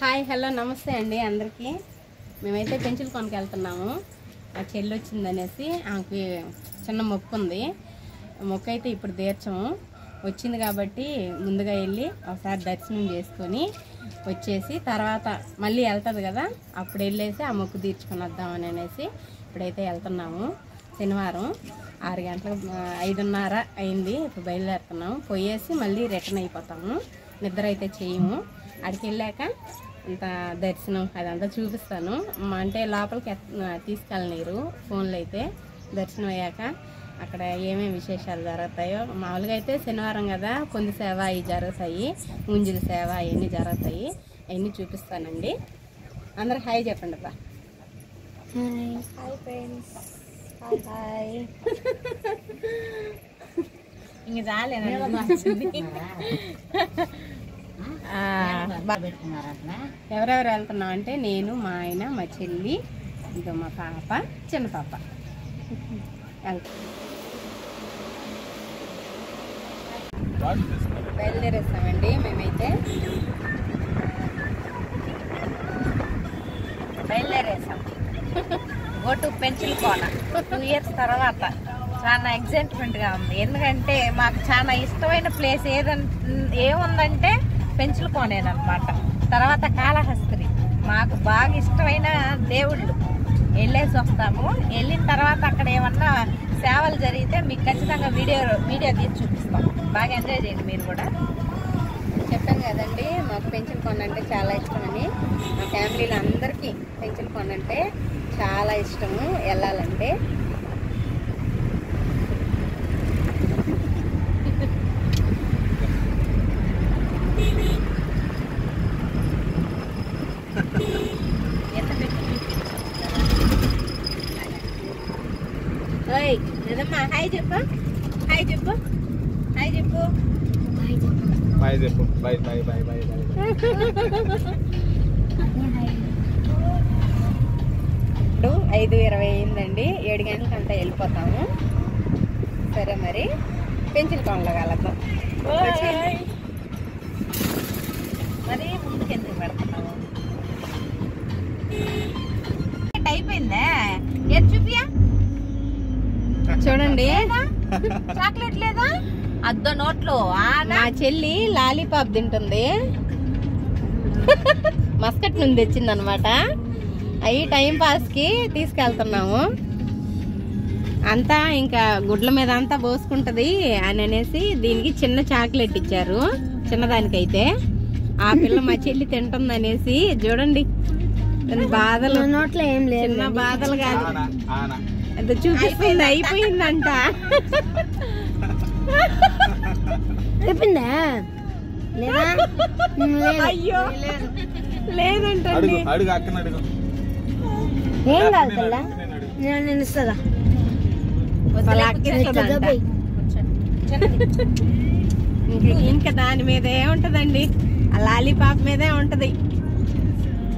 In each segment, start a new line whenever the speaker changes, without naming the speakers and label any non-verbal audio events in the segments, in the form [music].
Hi hello నమస్తే అండి అందరికీ. మేమైతే పెంచులు కొనకి వెళ్తున్నాము ఆ చెల్లి వచ్చిందనేసి ఆమెకి చిన్న మొక్కు ఉంది. మొక్క అయితే ఇప్పుడు తీర్చము. వచ్చింది కాబట్టి ముందుగా వెళ్ళి ఒకసారి దర్శనం చేసుకొని వచ్చేసి తర్వాత మళ్ళీ వెళ్తుంది కదా అప్పుడు వెళ్ళేసి ఆ మొక్కు తీర్చుకొని వద్దామని అనేసి ఇప్పుడైతే వెళ్తున్నాము. శనివారం ఆరు గంటలకు ఐదున్నర అయింది. ఇప్పుడు బయలుదేరుతున్నాము. పోయేసి మళ్ళీ రిటర్న్ అయిపోతాము. నిద్ర అయితే చేయము. అక్కడికి వెళ్ళాక ఇంత దర్శనం అదంతా చూపిస్తాను. అంటే లోపలికి తీసుకెళ్ళనీరు ఫోన్లో అయితే. దర్శనం అయ్యాక అక్కడ ఏమేమి విశేషాలు జరుగుతాయో మామూలుగా అయితే శనివారం కదా పొంది సేవ అవి జరుగుతాయి. ముంజుల సేవ అవన్నీ జరుగుతాయి. అవన్నీ చూపిస్తానండి. అందరు హాయ్ చెప్పండి బా
హాయ్ ఫ్రెండ్స్. హాయ్ [laughs]
ఇంక [laughs] [laughs] ఎవరెవరు వెళ్తున్నాం అంటే నేను మా ఆయన మా చెల్లి ఇంకా మా పాప చిన్న పాప. బయలుదేరేస్తామండి మేమైతే.
బయలుదేరేసాం go to Penchalakona. Two years తర్వాత చాలా ఎగ్జైట్మెంట్గా ఉంది. ఎందుకంటే మాకు చాలా ఇష్టమైన ప్లేస్ ఏదంటే ఏముందంటే పెంచులు కోనేనమాట తర్వాత కాళహస్త్రి. మాకు బాగా ఇష్టమైన దేవుళ్ళు. వెళ్ళేసి వస్తాము వెళ్ళిన తర్వాత అక్కడ ఏమన్నా సేవలు జరిగితే మీకు ఖచ్చితంగా వీడియో వీడియో తీసి చూపిస్తాం. బాగా ఎంజాయ్ చేయండి మీరు కూడా.
చెప్పాను కదండి మాకు పెంచులు కొనంటే చాలా ఇష్టమని. మా ఫ్యామిలీలో అందరికీ పెంచులు కొనంటే చాలా ఇష్టము. వెళ్ళాలంటే
ఎంత పెట్టి
హాయ్ చెప్పు. హాయ్ చెప్పు. హాయ్ చెప్పు.
బాయ్ చెప్పు. Bye bye bye bye bye
ఇప్పుడు ఐదు ఇరవై అయిందండి. ఏడు గంటలకంతా వెళ్ళిపోతాము. సరే మరి. పెంచుల కొండలో కలద్దాం
మరి
చూడండి.
చాక్లెట్ లేదా? అద్దో నోట్లో.
మా చెల్లి లాలీపాప్ తింటుంది. మస్కట్ నుండి తెచ్చింది అనమాట అవి టైం పాస్కి తీసుకెళ్తున్నాము. అంతా ఇంకా గుడ్ల మీద అంతా పోసుకుంటది అని అనేసి దీనికి చిన్న చాక్లెట్ ఇచ్చారు. చిన్నదానికైతే. ఆ పిల్ల మా చెల్లి తింటుంది అనేసి చూడండి బాధలు.
నోట్లో ఏం
చిన్న బాధలు కాదు. ఎంత చూపిస్తుంది? అయిపోయిందంట.
చెప్పిందా లేదా? [laughs]
అయ్యో. లేదంటండి.
ఏం కాదు
నేను
పిల్ల
నేను
ఇస్తుందా.
ఇంక ఇంకా దాని మీదే ఉంటదండి. ఆ లాలీపాప్ మీదే ఉంటది.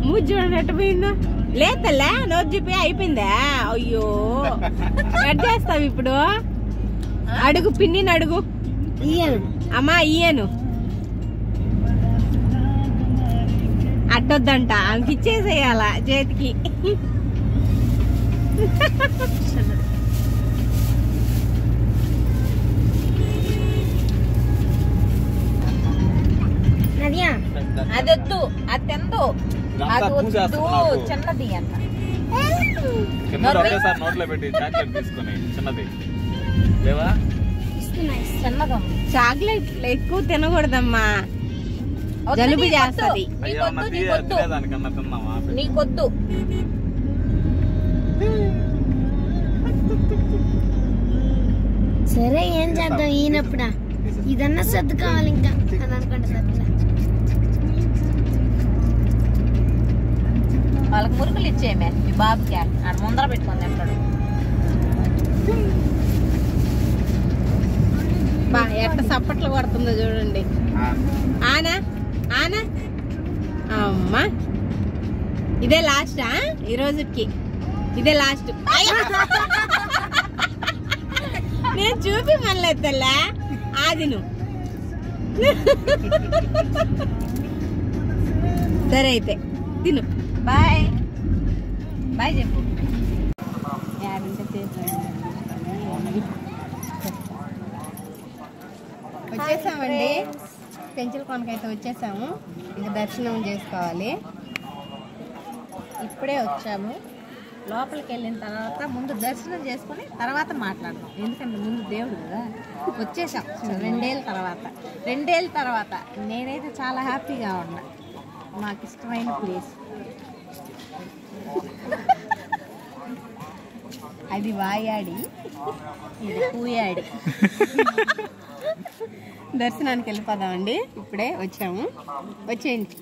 మూజ్ చూడండి ఎట్ట పోయిందో. లేదల్లే నోరు చూపి అయిపోయిందా? అయ్యో. ఎట్ చేస్తావు ఇప్పుడు. అడుగు పిన్నిని అడుగు. అమ్మా ఇయ్యను అట్టొద్దంట ఆమెకి ఇచ్చేసేయాల చేతికి.
నదియా? అది వద్దు అది తిందు అది వద్దు. చిన్నది అన్న.
నోట్లో పెట్టి చాక్లెట్ తీసుకొని చిన్నది. లేవా?
చిన్నగా ఉంది.
చాక్లెట్ ఎక్కువ తినకూడదమ్మా. జలుబు. చేస్తది.
నీకొద్దు
సరే ఏం చేద్దాం? ఈయనప్పుడా? ఇదన్నా సర్దు కావాలి ఇంకా అని అనుకుంటా
మురుకులు ఇచ్చేమే మీ బాబుకి. ఆడ ముందర పెట్టుకొని తింటాడు.
బా ఎట్ట సప్పట్లు కొడుతుందో చూడండి. ఆనా? ఆనా? అమ్మా. ఇదే లాస్టా ఈ రోజుకి. ఇదే లాస్ట్ నేను చూపి మళ్ళీ తెల్లా ఆది నువ్వు. సరే అయితే తిను.
బాయ్. బాయ్ చెప్పు.
వచ్చేసామండి. పెంచుల కొనకైతే వచ్చేసాము. ఇంకా దర్శనం చేసుకోవాలి.
ఇప్పుడే వచ్చాము. లోపలికి వెళ్ళిన తర్వాత ముందు దర్శనం చేసుకుని తర్వాత మాట్లాడదాం. ఎందుకంటే ముందు దేవుడు కదా. వచ్చేసాం. రెండేళ్ళ తర్వాత. రెండేళ్ళ తర్వాత నేనైతే చాలా హ్యాపీగా ఉన్నా. మాకు ఇష్టమైన ప్లేస్.
అది వాయాడి
ఇది పూయాడి.
దర్శనానికి వెళ్ళిపోదామండి ఇప్పుడే వచ్చాము. వచ్చేయండి.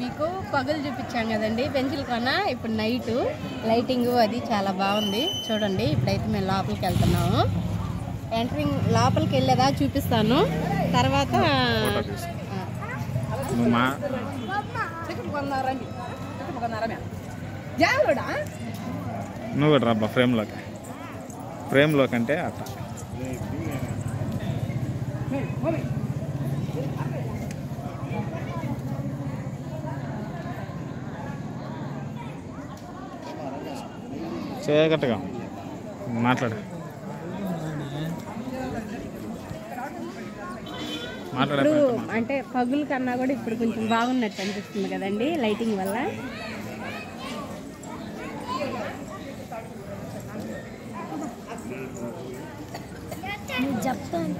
మీకు పగులు చూపించాం కదండి. పెంచుల కొన ఇప్పుడు నైట్ లైటింగ్ అది చాలా బాగుంది. చూడండి ఇప్పుడైతే మేము లోపలికి వెళ్తున్నాము. ఎంట్రింగ్ లోపలికి వెళ్ళేదా చూపిస్తాను. తర్వాత
మా
జాలుడా
నువ్వు కూడా రాబ్బా ఫ్రేమ్లోకి ఫ్రేమ్లోకి అంటే అట్లా చేయగట్టగా మాట్లాడు. మాట్లాడే
ఇప్పుడు అంటే పగులు కన్నా కూడా ఇప్పుడు కొంచెం బాగున్నట్టు అనిపిస్తుంది కదండి లైటింగ్ వల్ల?
నువ్వు చెప్తాను